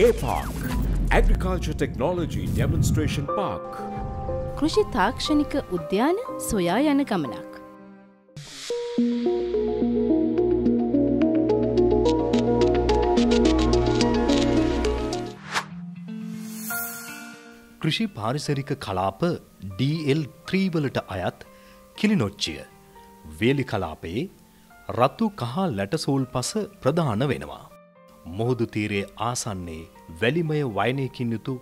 APARC, Agriculture Technology Demonstration Park. කෘෂි තාක්ෂණික උද්‍යාන සොයා යන ගමනක්. කෘෂි පාරිසරික කලාප DL3වලට අයත් කිලිනොච්චිය වේලි කලාපයේ රත්තු කහ ලැටසෝල් පස ප්‍රධාන වෙනවා. මුහුදු තීරයේ ආසන්නේ වැලිමය වයනයකින් යුතු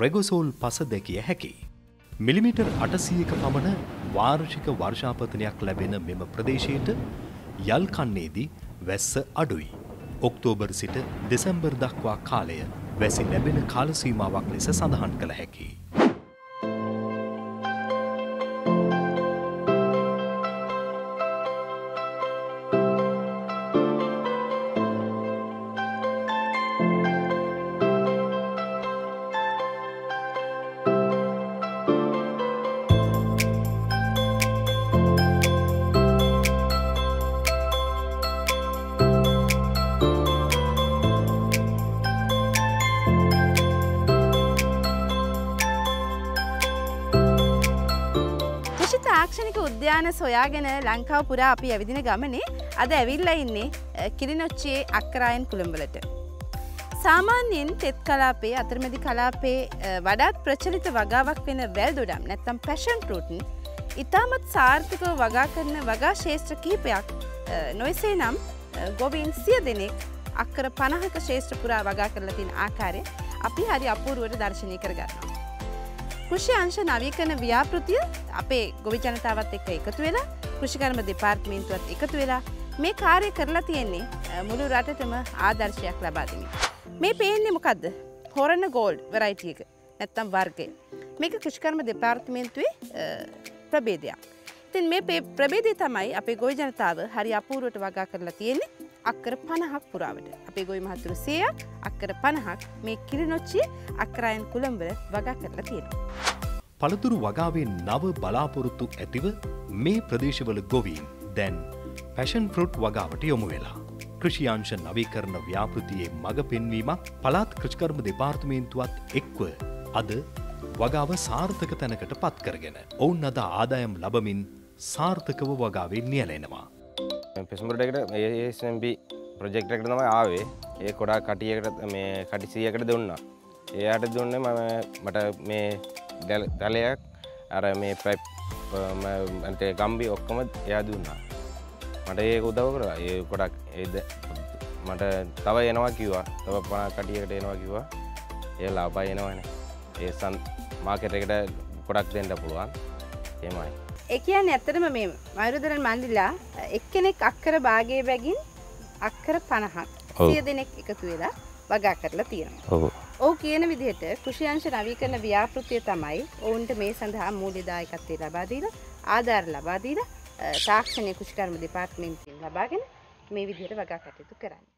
රෙගොසෝල් පස දැකිය හැකි. මිලිමිටර් අටසීක පමණ වාර්ෂික වර්ෂාපතනයක් ලැබෙන මෙම ප්‍රදේශයට යල්කන්නේදී වැස්ස අඩුයි. ඔක්තෝබර් සිට දෙසැම්බර් දක්වා කාලය වැසි ලැබෙන කාලසීමාවක් ලෙස සඳහන් කළ හැකි. තාක්ෂණික උද්‍යාන සොයාගෙන ලංකාව පුරා අපි ඇවිදින ගමනේ අද ඇවිල්ලා ඉන්නේ අ, කිලිනොච්චියේ අක්කරායන් කුළඹලට. සාමාන්‍යයෙන් තෙත් කලාපේ අතරමැදි කලාපේ අ, වඩාත් ප්‍රචලිත වගාවක් වෙන වැල් දොඩම් නැත්තම් පැෂන් ටූටන් ඉතාමත් සාර්ථකව වගා කරන වගා ශේෂත්‍ර කිහිපයක් අ, නොයසේ නම් අ, ගොවීන් සිය දෙනෙක් අක්කර පණහක ශේෂ්ත්‍ර පුරා වගා කරලා තින ආකාරය අපි හරි අපූරුවට දර්ශනය කරගන්නවා. කෘෂි අංශ නවීකරන ව්‍යාපෘතිය අපේ ගොවි ජනතාවත් එක්ක එකතු වෙලා කෘෂිකර්ම දෙපාර්තමේන්තුවත් එකතු වෙලා මේ කාර්ය කරලා තියෙන්නේ අ, මුළු රටටම ආදර්ශයක් ලබා දෙමින්. මේ පේන්නේ මොකද්ද? හොරණ ගෝල්ඩ් වෙරයිටි එක. නැත්තම් වර්ගය. මේක කෘෂිකර්ම දෙපාර්තමේන්තුවේ අ, ප්‍රභේදයක්. ඉතින් මේ පේ- ප්‍රභේදය තමයි අපේ ගොවි ජනතාව හරි අපූර්වට වගා කරලා තියෙන්නේ අක්කර පණහක් පුරාවට. අපේ ගොවි මහතුරු සේයක් අක්කර පණහක් මේ කිරිනොච්චිය අක්කරයන් කුළඹල වගා කරලා තියෙනවා. පළතුරු වගාවේ නව බලාපොරොත්තු ඇතිව මේ ප්‍රදේශවල ගොවීන් දැන් පැෂන් ෆෘට් වගාවට යොමු වෙලා. කෘෂියංශ නවීකරණ ව්‍යාපෘතියේ මඟ පෙන්වීමක් පළාත් කෘෂිකර්ම දෙපාර්තමේන්තුවත් එක්ව අද වගාව සාර්ථක තැනකට පත් කරගෙන. ඔවුන් අද ආදායම් ලබමින් සාර්ථකව වගාවේ නියලෙනවා. පෙසුමරටකට ඒSMB ප්‍රජෙක්ට එකට තමයි ආවේ. ඒ කොඩා කටියකට මේ කටිසියකට දුන්නා. එයාට දුන්න මම මට මේ දැල් තලයක් අර මේ පැප් ඇතේ ගම්බි ඔක්කොම එයා දුන්නා. මට ඒ උදව කර. ඒ කොඩක් ඒද මට තව එනවා කිව්වා. තව පනා කටියකට එනවා කිව්වා. ඒ ලාබා එනවන. ඒ සන් මාකෙට එකට කොඩක් දෙන්නට පුළුවන්. ඒමයි ඒ කියන්නේ ඇත්තටම මේ මයුරුදරන් මන්දිලා එක්කෙනෙක් අක්කර භාගයේ බැගින් අක්කර 50ක් ඔව්. සිය දෙනෙක් එකතු වෙලා වගා කරලා තියෙනවා. ඔව් කියන විදිහට කෘෂියංශ නවීකරණ ව්‍යාපෘතිය තමයි ඔවුන්ට මේ සඳහා මූල්‍ය දායකත්වය ලබා දීලා ආධාර ලබා දීලා අ, තාක්ෂණීය කෘෂිකර්ම දෙපාර්තමේන්තුවෙන් ලබාගෙන මේ විදිහට වගා කටයුතු කරන්නේ.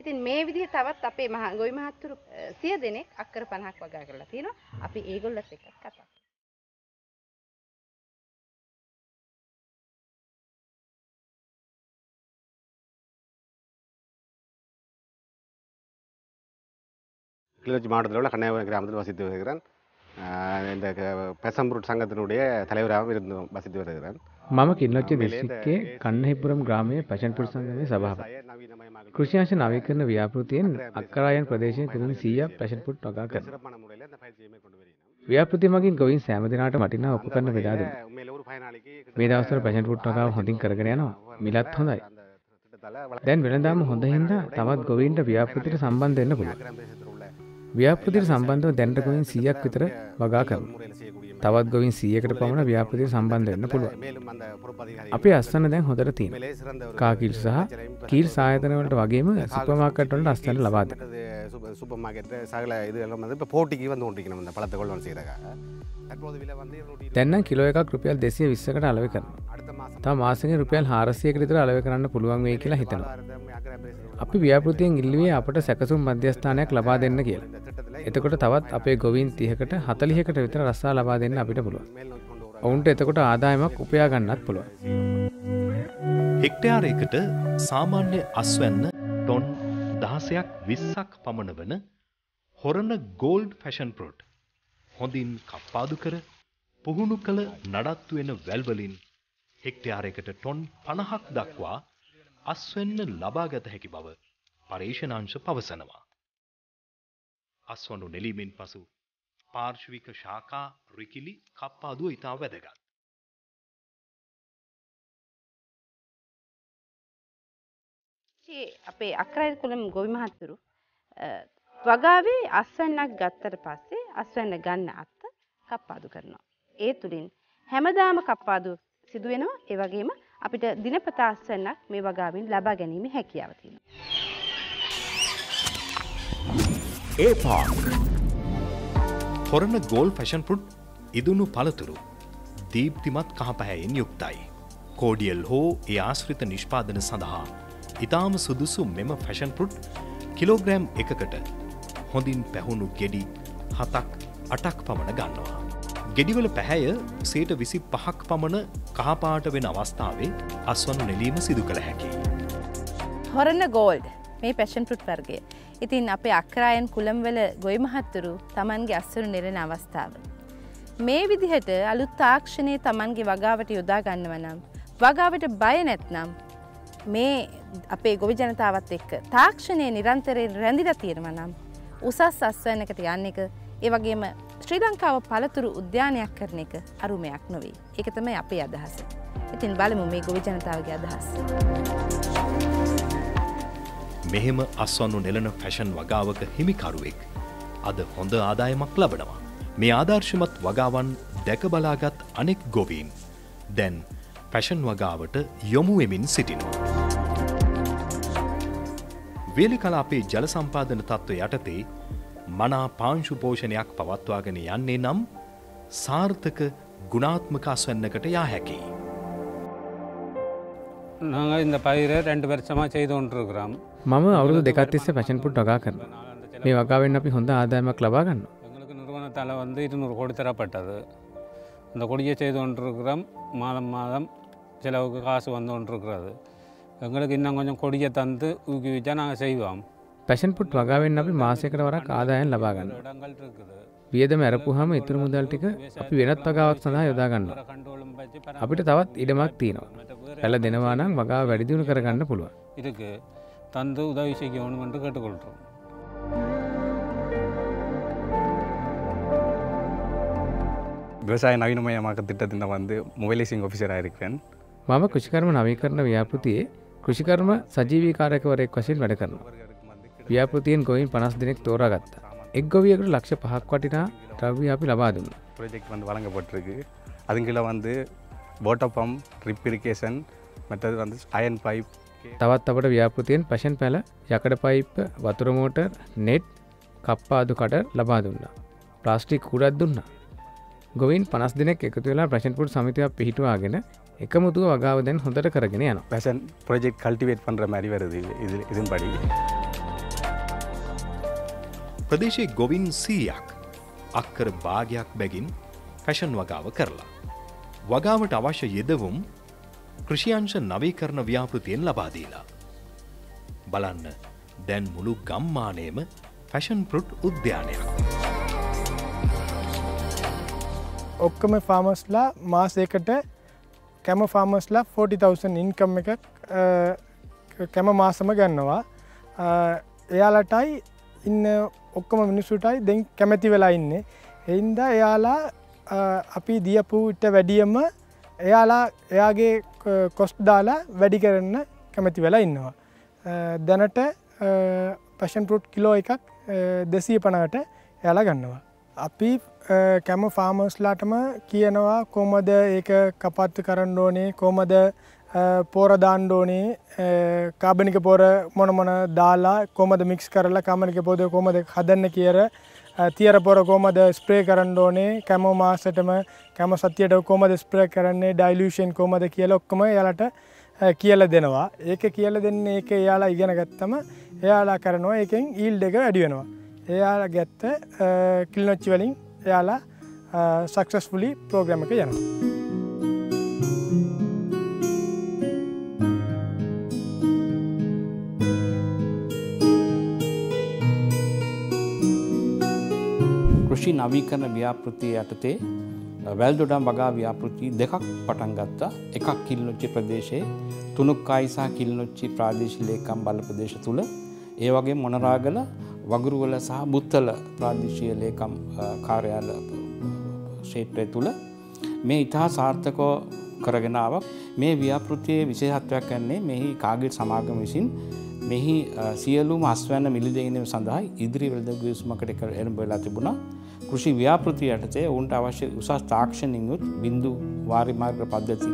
ඉතින් මේ විදිහ තවත් අපේ මහ ගොවි මහත්තුරු සිය දෙනෙක් අක්කර 50ක් වගා කරලා තියෙනවා. අපි ඒගොල්ලත් එක්ක කතා கிளிநொச்சி மாவட்டத்தில் உள்ள கன்னியாகுமரி கிராமத்தில் வசித்து வருகிறேன் ஆஹ் இந்த க- பெசம்புருட் சங்கத்தினுடைய தலைவராகவும் இருந்து வசித்து வருகிறேன் මම කිල්ලොච්ච දිස්ත්‍රික්කයේ කන්නහිපුරම් ග්‍රාමයේ පැෂන්පුර සංගමයේ සභාව. කෘෂිංශ නවීකරණ ව්‍යාපෘතියෙන් අක්කරායන් ප්‍රදේශයෙන් තුළින් 100ක් පැෂන්පුට් වගා කරනවා. சிறப்பான முறையில் இந்த பயிற்சியை மேற்கொண்டு வருகிறோம் ව්‍යාපෘතිය මගින් ගොවින් සෑම දිනකට වටිනා උපකරණ බෙදා දෙනවා. உண்மையில ஒரு பயனாளிக்கு මේ දවස්වල පැෂන්පුට් වගාව හොඳින් කරගෙන යනවා. මිලත් හොඳයි. அந்த திட்டத்தால දැන් වෙනදාම හොඳ හින්දා තවත් ගොවීන්ට ව්‍යාපෘතියට සම්බන්ධ වෙන්න පුළුවන්. ව්‍යාපෘතියට සම්බන්ධව දැනට ගොයින් 100ක් විතර වගා කරනවා. තවත් ගොවින් සියකට පමණ ව්‍යාපතිය සම්බන්ධ වෙන්න පුළුව අපි අස්සන දැන් හොඳට තියෙන කාකිල් සහ කීල් සායතනවලට වගේම සිපමාකටවලට අස්තන ලබාද? තැන්න කිලෝ එකක් රුපියල් දෙසිය විස්සකට අලව කරන තා මාසක රුපියල් හාරසියකරිතර අලව කරන්න පුළුවන් වේ කියලා හිතන අපි ව්‍යාපෘතියෙන් ඉල්ලුවේ අපට සැකසුම් මධ්‍යස්ථානයක් ලබා දෙන්න කියලා. එතකොට තවත් අපේ ගොවින් තියකට හතලිහකට විතර රස්සා ලබා දෙන්න අපිට පුළුව ඔවුන්ට එතකොට ආදායමක් උපයා ගන්නත් පුළුව හෙක්ටයාරයකට සාමාන්‍ය අස්වැන්න ටොන් දහසයක් විස්සක් පමණ වන හොරණ ගෝල්ඩ් ෆැෂන් පොට් හොඳින් කප්පාදු කර පුහුණු කළ නඩත්තුවෙන වැල්වලින් හෙක්ටයාරයකට ටොන් පණහක් දක්වා අස්වෙන්න ලබාගත හැකි බව පර්ේෂණංශ පවසනවා. අස්වනු නෙලීමෙන් පසු පාර්ශවික ශාකා රිකිලි කප්පාදුව ඉතා වැදගත්. අපේ අක්‍රයිල් කුළම ගොවි මහත්තුරු වගාවේ අස්වැන්නක් ගත්තට පස්සේ අස්වැන්න ගන්න අත්ත කප්පාදු කරනවා. ඒ තුළින් හැමදාම කප්පාදු සිදුවෙනවා ඒ වගේම අපිට දිනපතා අස්වැන්නක් මේ වගාවෙන් ලබා ගැනීම හැකියාව තියෙනවා. ඒ පාක් හොරණ ගෝල් ෆැෂන් පුට් ඉදුණු පළතුරු දීප්තිමත් කහපැහැයෙන් යුක්තයි. කෝඩියල් හෝ ඒ ආශ්‍රිත නිෂ්පාදන සඳහා ඉතාම සුදුසු මෙම ෆැෂන් පුට් කිලෝග්‍රෑම් එකකට හොඳින් පැහුණු ගෙඩි හතක් අටක් පමණ ගන්නවා. ගෙඩිවල පැහැය සේට විසි පහක් පමණ කහපාට වෙන අවස්ථාවේ අස්වනු නෙලීම සිදු කළ හැකි. හොරන්න ගෝල්ඩ් මේ පැෂන් පුට් වර්ගය. ඉතින් අපේ අක්රායන් කුළම්වල ගොයි මහත්තුරු තමන්ගේ අස්සරු නෙරෙන අවස්ථාව. මේ විදිහට අලුත් තාක්ෂණය තමන්ගේ වගාවට යොදා ගන්නව නම්. වගාවට බය නැත්නම් මේ අපේ ගොවි ජනතාවත් එක්ක තාක්ෂණය නිරන්තරයෙන් රැඳිල තියෙනව නම්. උසස් අස්වන්නකට යන්න එක ඒ වගේම ශ්‍රී ලංකාව පළතුරු උද්‍යානයක් කරන එක අරුමයක් නොවේ. එක තමයි අපේ අදහස. ඉතින් බලමු මේ ගොවි ජනතාවගේ අදහස්. මෙහෙම අස්වන්නු නෙලන ෆැෂන් වගාවක හිමිකරුවෙක් අද හොඳ ආදායමක් ලබනවා. මේ ආදර්ශමත් වගාවන් දැකබලාගත් අනෙක් ගොවීන් දැන් ෆැෂන් වගාවට යොමුවෙමින් සිටිනවා. වේලි කලාපේ ජලසම්පාදන තත්ත්ව යටතේ මනා පාංශු පෝෂණයක් පවත්වාගෙන යන්නේ නම් සාර්ථක ගුණාත්මක අස්වන්නකට යා හැකියි. நாங்கள் இந்த பயிரை ரெண்டு வருஷமாக செய்து கொண்டிருக்கிறோம் මම අවුරුදු දෙකත්තිස්ස පැෂන් පුට් වගා කරන මේ වගාවෙන් අපි හොඳ ආදායමක් ලබා ගන්න எங்களுக்கு நிறுவனத்தால் வந்து இருநூறு கோடி தரப்பட்டது அந்த கொடியை செய்து கொண்டிருக்கிறோம் மாதம் மாதம் செலவுக்கு காசு வந்து கொண்டிருக்கிறது எங்களுக்கு இன்னும் கொஞ்சம் கொடியை தந்து ஊக்குவிச்சா நாங்கள் செய்வோம் පැෂන් පුට් වගාවෙන් අපි මාසයකට වරක් ආදායන් ලබා ගන්න இடங்கள் இருக்குது වියදම ඇරපුහම ඉතුරු මුදල් ටික අපි වෙනත් වගාවක් සඳහා යොදා ගන්න கண்டுகளும் வச்சு අපිට තවත් ඉඩමක් තියෙනවා පැල දෙනවා නම් වගා වැඩිදිුණු කරගන්න පුළුවන් இருக்கு தந்து உதவி செய்யணும் என்று கேட்டுக்கொள்கிறோம் விவசாய நவீனமயமாக்க திட்டத்தின் வந்து மொபைலைசிங் ஆஃபீஸராக இருக்கிறேன் මම කෘෂිකර්ම නවීකරණ ව්‍යාපෘතියේ කෘෂිකර්ම සජීවීකාරකවරෙක් වශයෙන් වැඩ කරනවා. ව්‍යාපෘතියෙන් ගොයින් පනස් දෙනෙක් තෝරා ගත්තා. එක් ගොවියකට ලක්ෂ පහක් වටිනා ද්‍රව්‍ය අපි ලබා දුන්න. ப்ராஜெக்ட் வந்து வழங்கப்பட்டிருக்கு அதுங்கள வந்து வாட்டர் பம்ப் ட்ரிப் இரிகேஷன் மற்றது வந்து அயன் பைப் තවත් අපට ව්‍යාපෘතියෙන් පැෂන් පැල යකඩ පයිප්ප වතුරමෝටර් නෙට් කප්පාදු කට ලබා දුන්නා. ප්ලාස්ටික් කුඩත් දුන්නා. ගොවින් පනස් දෙනෙක් එකතු වෙලා ප්‍රශන්පුට් සමිතියක් පිහිටවාගෙන එකමුතුව වගාව දැන් හොඳට කරගෙන යන. பேஷன் ப்ராஜெக்ட் கல்டிவேட் பண்ணுற மாதிரி வருது இது இது இதன்படி ප්‍රදේශයේ ගොවින් සීයක් අක්කර භාගයක් බැගින් ෆැෂන් වගාව කරලා. වගාවට අවශ්‍ය යෙදවුම් කෘෂියංශ නවීකරණ ව්‍යාපෘතියෙන් ලබාදීලා. බලන්න දැන් මුළු ගම්මානයම ෆැෂන් පෘට් උද්‍යානයක්. ඔක්කම ෆාමස්ලා මාසයකට කැම ෆාමස්ලා 40,000 ඉන්කම් එක කැම මාසම ගන්නවා එයාලටයි ඉන්න ඔක්කම මිනිස්සුටයි දෙන් කැමැති වෙලා ඉන්න. එහින්ද එයාලා අපි දියපුට වැඩියම එයාලා එයාගේ කොස්් දාලා වැඩි කරන්න කැමැති වෙලා ඉන්නවා. දැනට පෂන් පෘට් කිලෝ එකක් දෙසී පනකට එයාලා ගන්නවා. අපි කැම ෆාමස්ලාටම කියනවා කොමද ඒක කපත්තු කරන්න ඕනේ කොමද පෝර දාණ්ඩෝනේ කාබනික පොර මොන මොන දාලා කොමද මික්ස් කරලා කාමනික පොද කොමද හදන්න කියර තියර පොර කොමද ස්ප්‍රේ කරන්න ඕනේ කැම මාසටම කැම සතියට කොමද ස්ප්‍රේ කරන්නේ ඩයිලූෂන් කොමද කියල ඔක්කම යාලට කියල දෙනවා. ඒක කියල දෙන්න ඒක එයාලා ඉගෙන ගත්තම එයාලා කරනවා. එකෙන් ඊල් දෙක වැඩියෙනවා එයාලා ගැත්ත කිල්නොච්චි වලින් එයාලා සක්සස්ෆුලි ප්‍රෝග්‍රම එක යනවා. කෘෂි නවීකරණ ව්‍යාපෘතිය යටතේ වැල්දොඩම් වගා ව්‍යාපෘති දෙකක් පටන් ගත්තා. එකක් කිල්නොච්චි ප්‍රදේශයේ තුනුක්කායි සහ කිල්නොච්චි ප්‍රාදේශ ලේකම් බල ප්‍රදේශ තුළ ඒ වගේ මොනරාගල වගුරුවල සහ බුත්තල ප්‍රාදේශීය ලේකම් කාර්යාල ක්ෂේත්‍රය තුළ මේ ඉතා සාර්ථකෝ කරගෙනාව මේ ව්‍යාපෘතියේ විශේෂත්වයක් වන්නේ මෙහි කාගිට සමාගම විසින් මෙහි සියලුම අස්වැන්න මිලිදීනීම සඳහා ඉදිරි වෙළඳ ගිවිසුමකට එක එරඹ වෙලා තිබුණා. කෘෂි ව්‍යාපෘතිය යටතේ ඔවුන්ට අවශ්‍ය උසස් තාක්ෂණින් යුත් බින්දු වාරිමාර්ග පද්ධති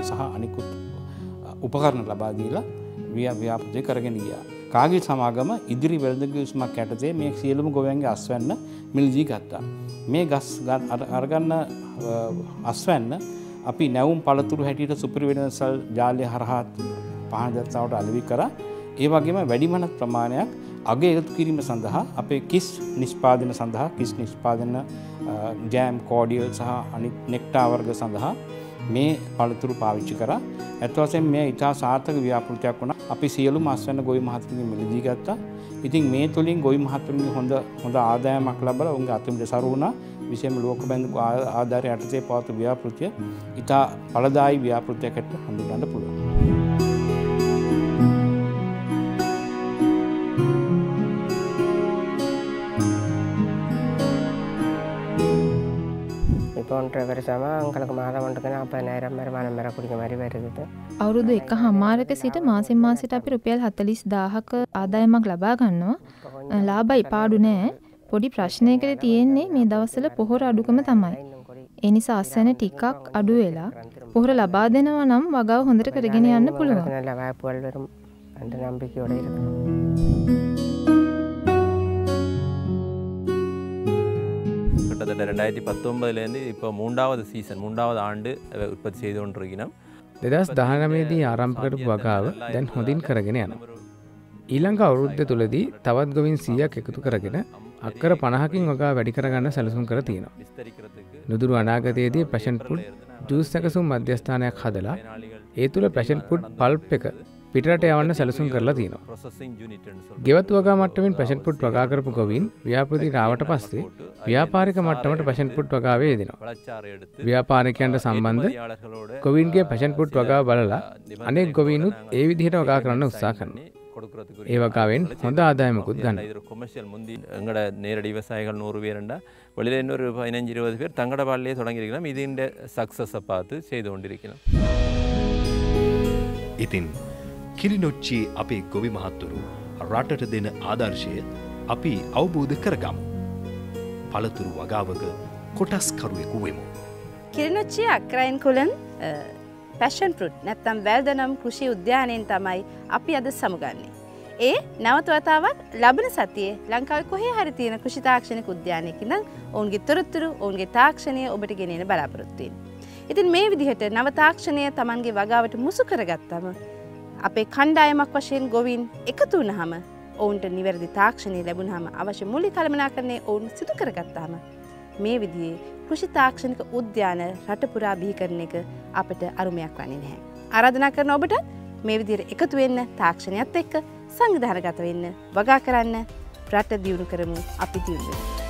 සහ අනිකුත් උපකරණ ලබා දීලා ව්‍යාපෘතිය කරගෙන ගියා. කාගිල් සමාගම ඉදිරි වෙළඳ ගිවිසුමක් යටතේ මේ සියලුම ගොවයන්ගේ අස්වැන්න මිලදී ගත්තා. මේ ගස් අරගන්න අස්වැන්න අපි නැවුම් පළතුරු හැටියට සුපිරි වෙනසල් ජාලය හරහාත් පහනදත්තාවට අලවි කරා ඒ වගේම වැඩිමනත් ප්‍රමාණයක් අගේ එකතු කිරීම සඳහා අපේ කිස් නිෂ්පාදන සඳහා කිස් නිෂ්පාදන ජෑම් කෝඩියල් සහ අනි නෙක්ටාවර්ග සඳහා මේ පළතුරු පාවිච්චි කර. ඇත්වසෙන් මේ ඉතා සාර්ථක ව්‍යාපෘතියක් වුණ. අපි සියලු මස්වන්න ගොයි මහත්තුගේ මිලදී ගත්තා. ඉතින් මේ තුළින් ගොයි මහත්තුන්ගේ හොඳ හොඳ ආදායමක් ලබල උන්ගේ අතුමට සරුණා විශේම ලෝක බැඳ ආධාරය අටසේ පවතු ව්‍යාපෘතිය ඉතා පලදායි ව්‍යාපෘතියකට කොන්ට්‍රවර සම අංකලක මාරමටකෙන අප නෑරම් මර මන මර කුඩි මරි වැරදිත අවුරුදු එක හමාරක සිට මාසින් මාසිට අපි රුපියල් හතලිස් දාහක ආදායමක් ලබා ගන්නවා ලාබයි පාඩු නෑ පොඩි ප්‍රශ්නයකට තියෙන්නේ මේ දවස්සල පොහොර අඩුකම තමයි. එනිසා අස්සැන ටිකක් අඩු වෙලා පොහොර ලබා දෙනවා නම් වගව හොඳට කරගෙන යන්න පුළුවන්. ලබා පුවල්වරුම් අන්ට නම්බිකි ඔඩ ඉරකනවා. கிட்டத்தட்ட ரெண்டாயிரத்தி பத்தொன்பதுலேருந்து இப்போ மூன்றாவது சீசன் மூன்றாவது ஆண்டு உற்பத்தி செய்து கொண்டிருக்கிறோம் දෙදස් දහනමේදී ආරම්භකරපු වගාව දැන් හොඳින් කරගෙන යන. ඊළඟ අවුරුද්ධ තුළදී තවත් ගොවින් සියක් එකතු කරගෙන අක්කර පණහකින් වගා වැඩි කරගන්න සැලසුම් කර තියෙනවා. නුදුරු අනාගතයේදී පැෂන් පුඩ් ජූස් සැකසුම් මධ්‍යස්ථානයක් හදලා ඒ තුළ පැෂන් පුඩ් පල්ප් එක පිටට යවන්න සැලසුම් කරලා තියෙනවා. ගෙවත් වගා මට්ටමින් පැෂන් පුට් වගා කරපු ගොවින් ව්‍යාපෘති රාවට පස්සේ ව්‍යාපාරික මට්ටමට පැෂන් පුට් වගාවේ දෙනවා. ව්‍යාපාරිකයන්ට සම්බන්ධ ගොවින්ගේ පැෂන් පුට් වගා බලලා අනෙක් ගොවිනුත් ඒ විදිහට වගා කරන්න උත්සා කරන්න. ඒ වගාවෙන් හොඳ ආදායමකුත් ගන්න கொமர்ஷியல் முந்தி எங்களோட நேரடி விவசாயிகள் நூறு பேருண்டா வெளியில் இன்னொரு பதினஞ்சு இருபது பேர் தங்கட பாலிலே தொடங்கியிருக்கலாம் இதுண்ட சக்ஸஸை பார்த்து செய்து கொண்டிருக்கலாம் ඉතින් කිරිනොච්චේ අපේ ගොවි මහත්තුරු රටට දෙන ආදර්ශය අපි අවබෝධ කරගමු. පළතුරු වගාවක කොටස්කරුවෙකු වෙමු. කිරිනොච්චේ අක්‍රයින් කුලන් පැෂන් පෘට් නැත්තම් වැල්දනම් කෘෂි උද්‍යානයෙන් තමයි අපි අද සමුගන්නේ. ඒ නැවතවතාවක් ලබන සතියේ ලංකාව කොහේ හරි තියෙන කෘෂිතාක්ෂණක උද්‍යානයකින ඔවුන්ගේ තොරතුරු ඔවුන්ගේ තාක්ෂණය ඔබට ගෙනෙන බලාපොරොත්තුවෙන්. ඉතින් මේ විදිහට නවතාක්ෂණය තමන්ගේ වගාවට මුසු කරගත්තම අපේ කණ්ඩායමක් වශයෙන් ගොවින් එකතු වනහම ඔවුන්ට නිවැරදි තාක්ෂණය ලැබුණහම අවශ්‍ය මුලි කළමනා කරන්නේ ඔවුන් සිදු කරගත්තාම. මේ විදියේ කෘෂි තාක්ෂණික උද්‍යාන රටපුරා බිහි කරන එක අපට අරුමයක් වන්නේ නැහැ. ආරාධනා කරන ඔබට මේ විදිහට එකතු වෙන්න තාක්ෂණයත් එක්ක සංවිධානගත වෙන්න වගා කරන්න රට දියුණු කරමු අපි දියුණු වෙමු.